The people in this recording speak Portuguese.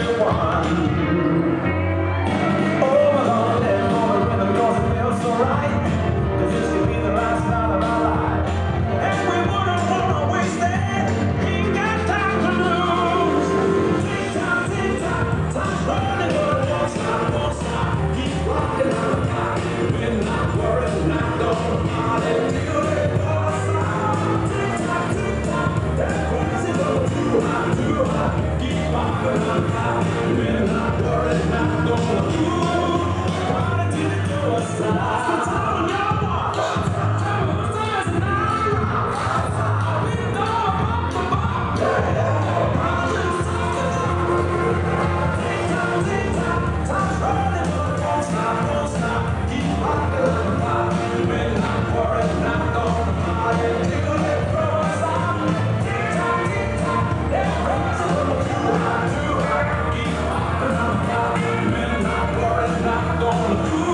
meu. 아.